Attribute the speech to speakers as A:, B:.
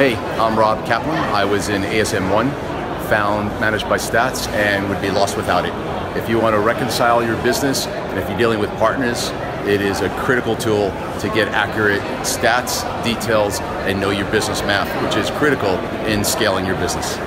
A: Hey, I'm Rob Kaplan. I was in ASM1, found ManageByStats, and would be lost without it. If you want to reconcile your business, and if you're dealing with partners, it is a critical tool to get accurate stats, details, and know your business math, which is critical in scaling your business.